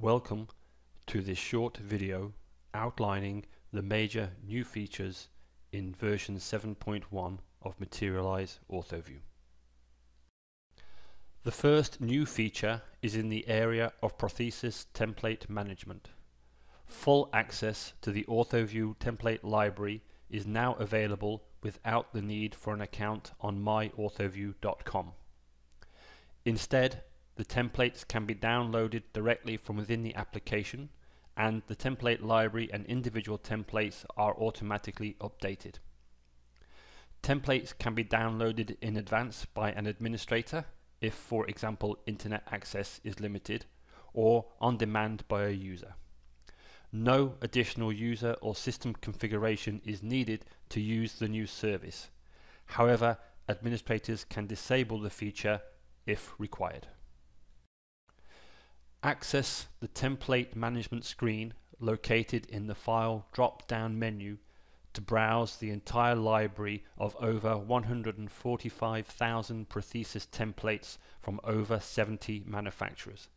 Welcome to this short video outlining the major new features in version 7.1 of Materialise OrthoView. The first new feature is in the area of prosthesis template management. Full access to the OrthoView template library is now available without the need for an account on myorthoview.com. Instead, the templates can be downloaded directly from within the application and the template library and individual templates are automatically updated. Templates can be downloaded in advance by an administrator if for example internet access is limited or on demand by a user. No additional user or system configuration is needed to use the new service. However, administrators can disable the feature if required. Access the template management screen located in the file drop-down menu to browse the entire library of over 145,000 prosthesis templates from over 70 manufacturers.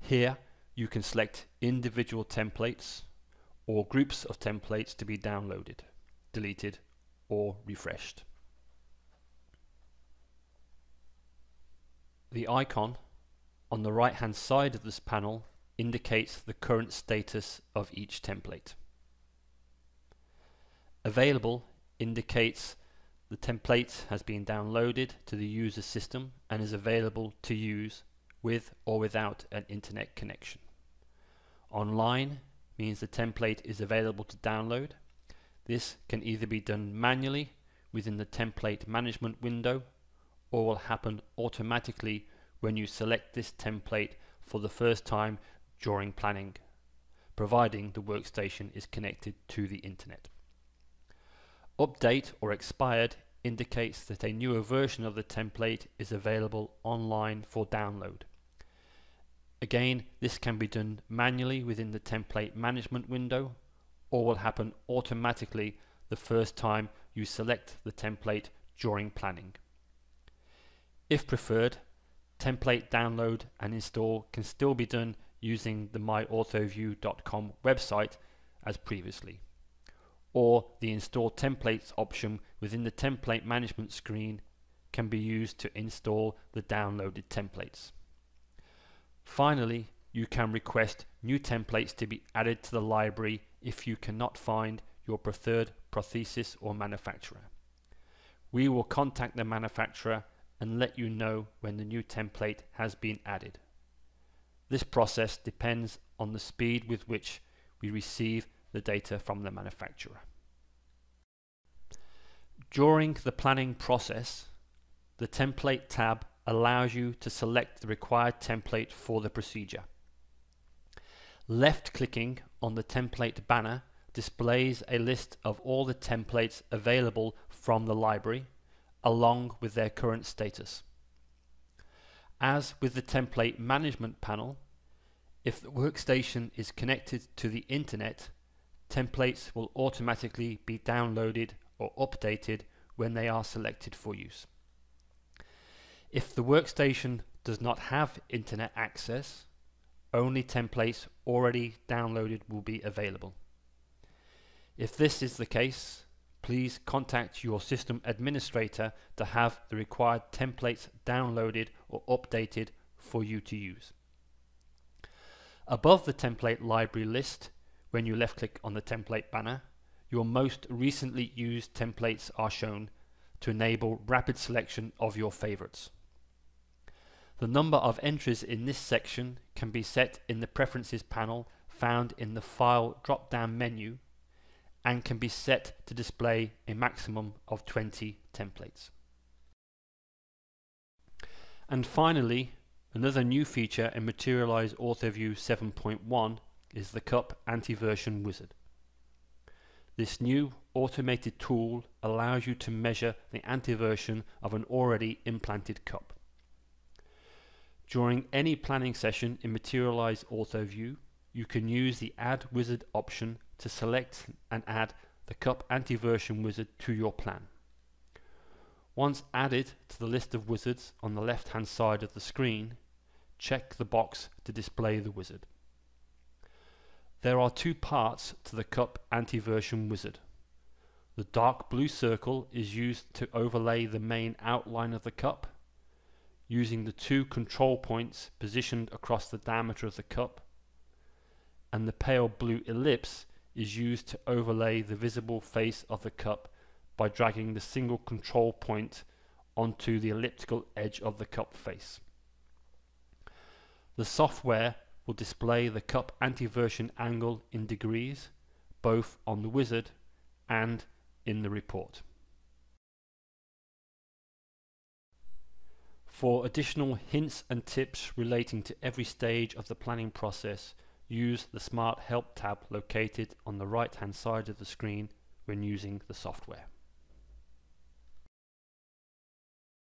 Here you can select individual templates or groups of templates to be downloaded, deleted or refreshed. The icon on the right hand side of this panel indicates the current status of each template. Available indicates the template has been downloaded to the user system and is available to use with or without an internet connection. Online means the template is available to download. This can either be done manually within the template management window or will happen automatically when you select this template for the first time during planning, providing the workstation is connected to the internet. Update or expired indicates that a newer version of the template is available online for download. Again, this can be done manually within the template management window or will happen automatically the first time you select the template during planning. If preferred, template download and install can still be done using the myorthoview.com website as previously or the install templates option within the template management screen can be used to install the downloaded templates. Finally, you can request new templates to be added to the library if you cannot find your preferred prosthesis or manufacturer. We will contact the manufacturer and let you know when the new template has been added. This process depends on the speed with which we receive the data from the manufacturer. During the planning process, the template tab allows you to select the required template for the procedure. Left clicking on the template banner displays a list of all the templates available from the library along with their current status. As with the template management panel, if the workstation is connected to the internet, templates will automatically be downloaded or updated when they are selected for use. If the workstation does not have internet access, only templates already downloaded will be available. If this is the case, please contact your system administrator to have the required templates downloaded or updated for you to use. Above the template library list, when you left click on the template banner, your most recently used templates are shown to enable rapid selection of your favorites. The number of entries in this section can be set in the Preferences panel found in the File drop-down menu and can be set to display a maximum of 20 templates. And finally, another new feature in Materialise OrthoView 7.1 is the Cup Anteversion Wizard. This new automated tool allows you to measure the anteversion of an already implanted cup. During any planning session in Materialise OrthoView, you can use the Add Wizard option to select and add the Cup Anteversion Wizard to your plan. Once added to the list of wizards on the left hand side of the screen, check the box to display the wizard. There are two parts to the cup anteversion wizard. The dark blue circle is used to overlay the main outline of the cup, using the two control points positioned across the diameter of the cup, and the pale blue ellipse is used to overlay the visible face of the cup by dragging the single control point onto the elliptical edge of the cup face. The software will display the cup anteversion angle in degrees, both on the wizard and in the report. For additional hints and tips relating to every stage of the planning process, use the Smart Help tab located on the right hand side of the screen when using the software.